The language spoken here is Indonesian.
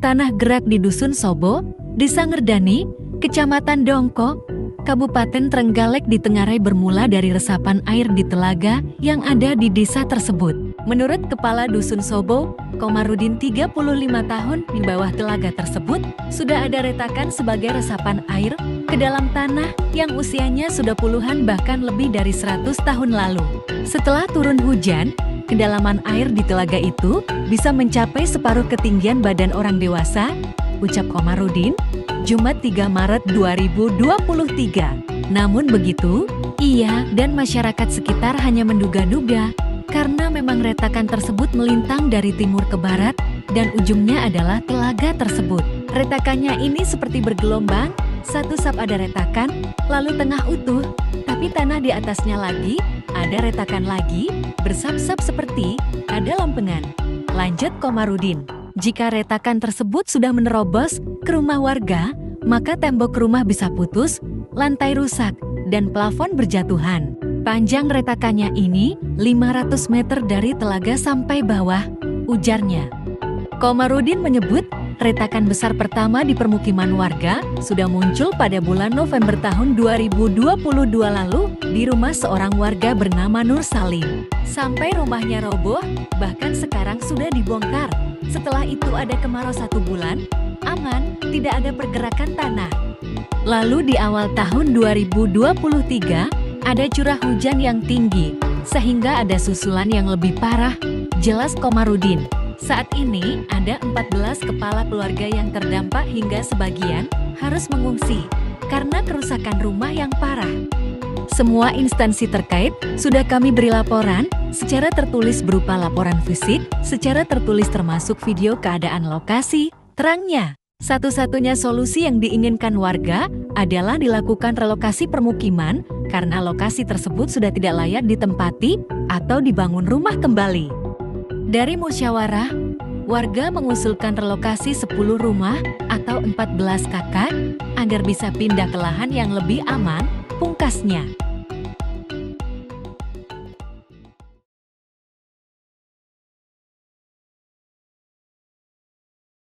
Tanah gerak di Dusun Sobo, Desa Ngerdani, Kecamatan Dongko, Kabupaten Trenggalek di Tengarai bermula dari resapan air di telaga yang ada di desa tersebut. Menurut Kepala Dusun Sobo, Komarudin 35 tahun di bawah telaga tersebut, sudah ada retakan sebagai resapan air ke dalam tanah yang usianya sudah puluhan bahkan lebih dari 100 tahun lalu. Setelah turun hujan, kedalaman air di telaga itu bisa mencapai separuh ketinggian badan orang dewasa, ucap Komarudin, Jumat 3 Maret 2023. Namun begitu, ia dan masyarakat sekitar hanya menduga-duga karena memang retakan tersebut melintang dari timur ke barat dan ujungnya adalah telaga tersebut. Retakannya ini seperti bergelombang, satu sap ada retakan, lalu tengah utuh, tapi tanah di atasnya lagi, ada retakan lagi, bersap-sap seperti ada lampengan. Lanjut Komarudin, jika retakan tersebut sudah menerobos ke rumah warga, maka tembok rumah bisa putus, lantai rusak, dan plafon berjatuhan. Panjang retakannya ini 500 meter dari telaga sampai bawah, ujarnya. Komarudin menyebut retakan besar pertama di permukiman warga sudah muncul pada bulan November tahun 2022 lalu di rumah seorang warga bernama Nur Salim. Sampai rumahnya roboh, bahkan sekarang sudah dibongkar. Setelah itu ada kemarau satu bulan, aman, tidak ada pergerakan tanah. Lalu di awal tahun 2023, ada curah hujan yang tinggi, sehingga ada susulan yang lebih parah, jelas Komarudin. Saat ini, ada 14 kepala keluarga yang terdampak hingga sebagian harus mengungsi karena kerusakan rumah yang parah. Semua instansi terkait sudah kami beri laporan secara tertulis berupa laporan fisik, secara tertulis termasuk video keadaan lokasi, terangnya. Satu-satunya solusi yang diinginkan warga adalah dilakukan relokasi permukiman karena lokasi tersebut sudah tidak layak ditempati atau dibangun rumah kembali. Dari musyawarah, warga mengusulkan relokasi 10 rumah atau 14 kakak agar bisa pindah ke lahan yang lebih aman, pungkasnya.